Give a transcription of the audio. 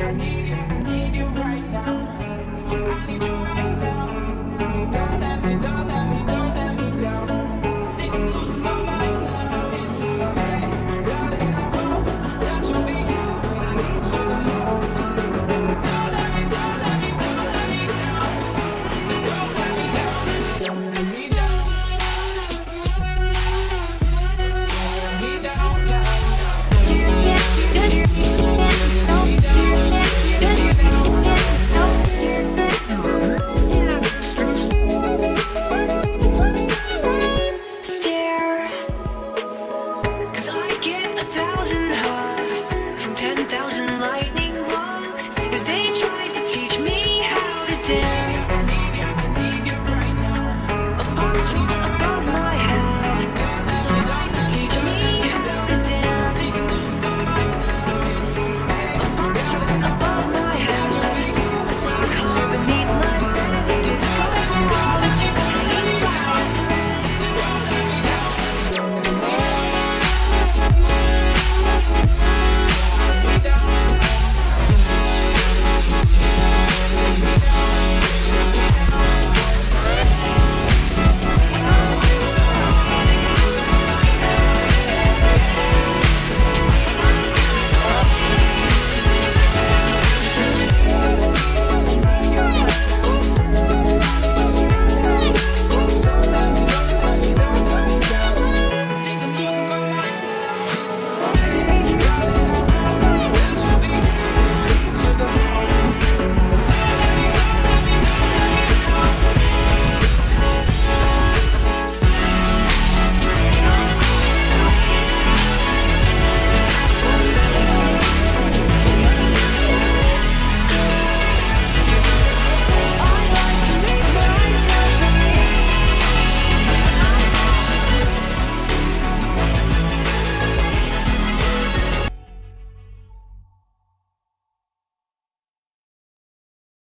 I need